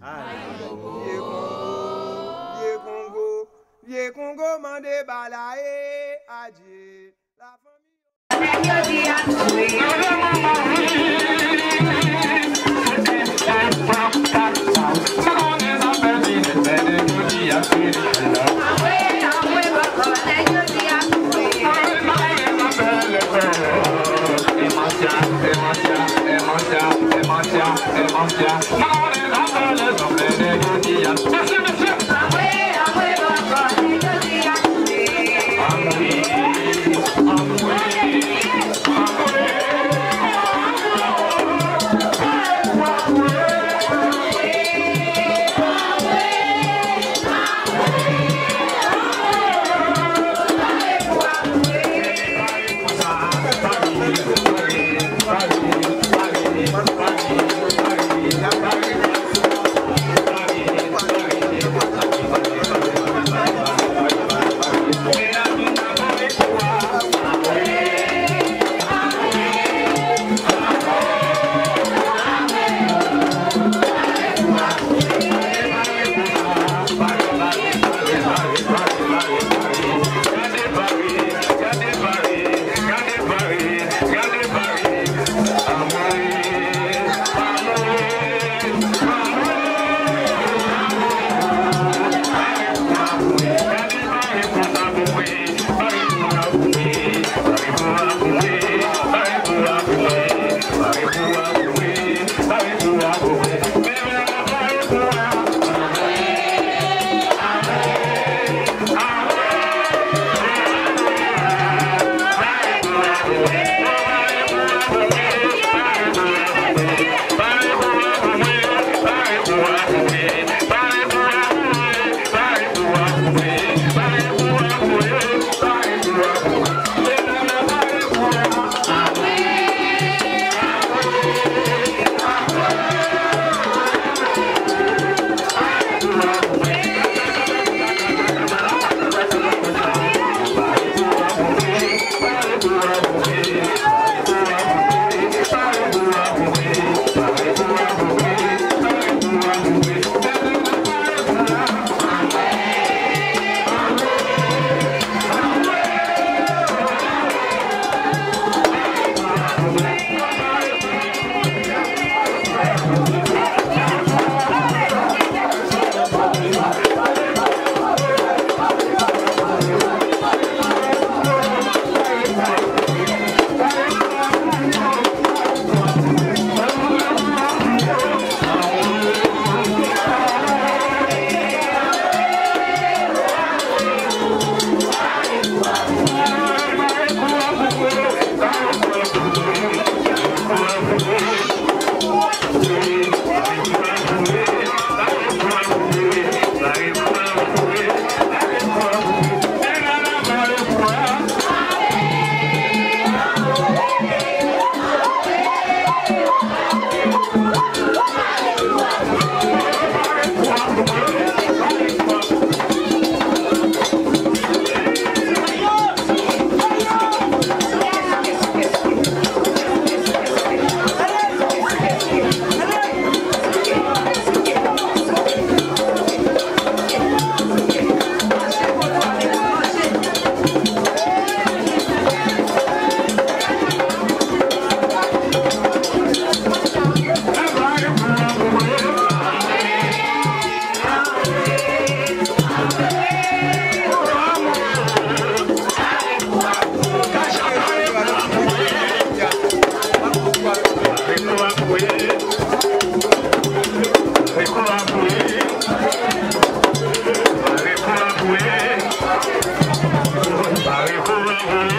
Vieux Congo, vieux Congo, vieux Congo, mandé balaye, adieu. La Yeah. Bye.